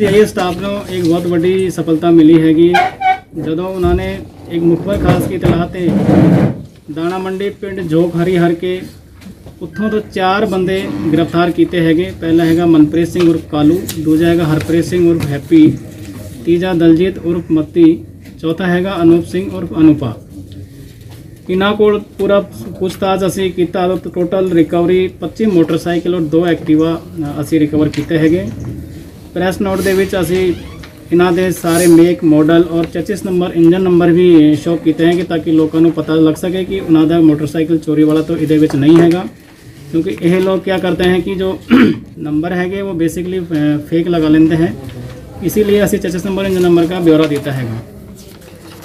CIA staff ਨੂੰ ਇੱਕ ਬਹੁਤ ਵੱਡੀ ਸਫਲਤਾ ਮਿਲੀ ਹੈਗੀ ਜਦੋਂ ਉਹਨਾਂ ਨੇ ਇੱਕ ਮੁਖਬਰ ਖਾਸ ਕੀ ਤਲਾਹ ਤੇ ਦਾਣਾ ਮੰਡੀ ਪਿੰਡ ਜੋਗ ਹਰੀ ਹਰ ਕੇ ਉੱਥੋਂ ਤੋਂ ਚਾਰ ਬੰਦੇ ਗ੍ਰਿਫਤਾਰ ਕੀਤੇ ਹੈਗੇ ਪਹਿਲਾ ਹੈਗਾ ਮਨਪ੍ਰੀਤ ਸਿੰਘ ਉਰਫ ਕਾਲੂ ਦੂਜਾ ਹੈਗਾ ਹਰਪ੍ਰੀਤ ਸਿੰਘ ਉਰਫ ਹੈਪੀ ਤੀਜਾ ਦਲਜੀਤ ਉਰਫ ਮੱਤੀ ਚੌਥਾ ਹੈਗਾ ਅਨੂਪ ਸਿੰਘ ਉਰਫ ਅਨੂਪਾ ਇਹਨਾਂ ਕੋਲ ਪੂਰਾ ਪੁੱਛਤਾਛ ਅਸੀਂ ਕੀਤਾ ਤਾਂ ਟੋਟਲ ਰਿਕਵਰੀ 25 ਮੋਟਰਸਾਈਕਲ ਔਰ 2 ਐਕਟਿਵਾ ਅ, ਅਸੀਂ ਰਿਕਵਰ ਕੀਤੇ ਹੈਗੇ ਪ੍ਰੈਸ ਨੋਟ ਦੇ ਵਿੱਚ ਅਸੀਂ ਇਹਨਾਂ ਦੇ ਸਾਰੇ ਮੇਕ ਮਾਡਲ ਔਰ ਚਚਿਸ ਨੰਬਰ ਇੰਜਨ ਨੰਬਰ ਵੀ ਸ਼ੋ ਕੀਤੇ ਹੈਗੇ ਤਾਂ ਕਿ ਲੋਕਾਂ ਨੂੰ ਪਤਾ ਲੱਗ ਸਕੇ ਕਿ ਉਹਨਾਂ ਦਾ ਮੋਟਰਸਾਈਕਲ ਚੋਰੀ ਵਾਲਾ ਤਾਂ ਇਹਦੇ ਵਿੱਚ ਨਹੀਂ ਹੈਗਾ क्योंकि ये लोग क्या करते हैं कि जो नंबर हैगे वो बेसिकली फेक लगा लेते हैं इसीलिए ਅਸੀਂ ਚਚਿਸ ਨੰਬਰ ਇੰਜਨ ਨੰਬਰ ਦਾ ਬਿਊਰਾ ਦਿੱਤਾ ਹੈਗਾ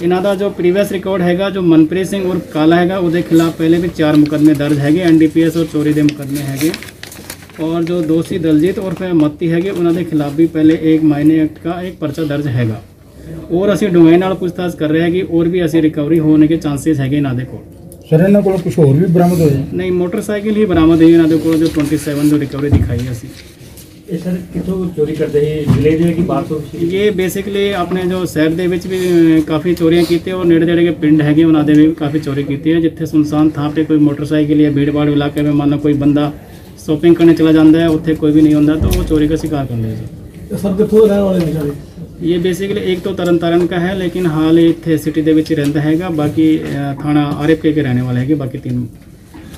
ਇਹਨਾਂ ਦਾ ਜੋ ਪ੍ਰੀਵੀਅਸ ਰਿਕਾਰਡ ਹੈਗਾ ਜੋ ਮਨਪ੍ਰੀਤ ਸਿੰਘ ਉਰਫ ਕਾਲਾ ਹੈਗਾ ਉਹਦੇ ਖਿਲਾਫ ਪਹਿਲੇ ਵੀ ਚਾਰ ਮੁਕਦਮੇ ਦਰਜ ਹੈਗੇ ਐਨਡੀਪੀਐਸ ਔਰ ਚੋਰੀ ਦੇ ਮੁਕਦਮੇ ਹੈਗੇ और जो दोषी दलजीत और ਮੱਤੀ ਹੈਗੇ ਉਹਨਾਂ ਦੇ ਖਿਲਾਫ ਵੀ ਪਹਿਲੇ ਇੱਕ ਮਾਈਨੇ ਐਕਟ ਦਾ ਇੱਕ ਪਰਚਾ ਦਰਜ ਹੈਗਾ। ਔਰ ਅਸੀਂ ਡੋਮੇਨ ਨਾਲ ਪੁੱਛਤਾਛ ਕਰ ਰਹੇ ਹਾਂ ਕਿ ਔਰ ਵੀ ਅਸੀਂ ਰਿਕਵਰੀ ਹੋਣ ਦੇ ਚਾਂਸਸ ਹੈਗੇ ਇਹਨਾਂ ਦੇ ਕੋਲ। ਸਰ ਇਹਨਾਂ ਕੋਲ ਕੁਝ ਹੋਰ ਵੀ ਬਰਾਮਦ ਹੋਏ ਨਹੀਂ ਮੋਟਰਸਾਈਕਲ ਹੀ ਬਰਾਮਦ ਹੈ ਇਹਨਾਂ ਦੇ ਕੋਲ ਜੋ 27 ਦੀ ਰਿਕਵਰੀ ਦਿਖਾਈ ਇਹ ਸਰ ਇਹ ਬੇਸਿਕਲੀ ਆਪਣੇ ਜੋ ਸ਼ਹਿਰ ਦੇ ਵਿੱਚ ਵੀ ਕਾਫੀ ਚੋਰੀਆਂ ਕੀਤੇ ਔਰ ਨੇੜੇ ਜਿਹੜੇ ਪਿੰਡ ਹੈਗੇ ਉਹਨਾਂ ਦੇ ਵੀ ਕਾਫੀ ਚੋਰੀ ਕੀਤੀ ਹੈ ਜਿੱਥੇ ਸੁਨਸਾਨ ਥਾਂ ਤੇ ਕੋਈ ਮੋਟਰਸਾਈਕਲ ਜਾਂ ਭੀੜ-ਭਾੜ ਇਲਾਕੇ ਵਿੱਚ ਮੰਨ ਲਓ ਕੋਈ ਬੰਦਾ ਸ਼ੋਪਿੰਗ ਕਰਨ ਚਲਾ ਜਾਂਦਾ ਹੈ ਉੱਥੇ ਕੋਈ ਵੀ ਨਹੀਂ ਹੁੰਦਾ ਤਾਂ ਉਹ ਚੋਰੀ ਦਾ शिकार कर ले ਜੀ ਸਰ ਕਿੱਥੋਂ ਦੇ ਰਹਿਣ ਵਾਲੇ ਨੇ ਸਾਰੇ ਇਹ ਬੇਸਿਕਲੀ ਇੱਕ ਤੋਂ ਤਰਨ ਤਾਰਨ का है लेकिन हाल ਇੱਥੇ ਸਿਟੀ ਦੇ ਵਿੱਚ ਹੀ ਰਹਿੰਦਾ ਹੈਗਾ ਬਾਕੀ ਅਹ, ਥਾਣਾ ਆਰਐਫਕੇ ਕੇ ਰਹਿਣੇ ਵਾਲੇ ਹੈਗੇ ਬਾਕੀ ਤਿੰਨ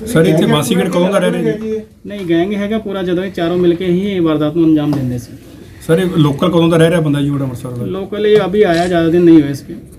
ਸਰ ਇੱਥੇ ਮਾਸੀਗੜ ਕਦੋਂ ਦਾ ਰਹਿ ਰਹੇ ਜੀ ਨਹੀਂ ਗੈਂਗ ਹੈਗਾ ਪੂਰਾ ਜਦੋਂ ਇਹ ਚਾਰੋਂ ਮਿਲ ਕੇ ਹੀ ਇਹ ਵਾਰਦਾਤ ਨੂੰ ਅੰਜਾਮ ਦਿੰਦੇ ਸੀ ਸਰ ਇਹ ਲੋਕਲ ਕਦੋਂ ਦਾ ਰਹਿ ਰਿਹਾ ਬੰਦਾ ਜੀ ਬੜਾ ਅੰਮ੍ਰਿਤਸਰ ਦਾ लोकली अभी आया ज़्यादा दिन नहीं हुए इसके ਠੀਕ ਹੈ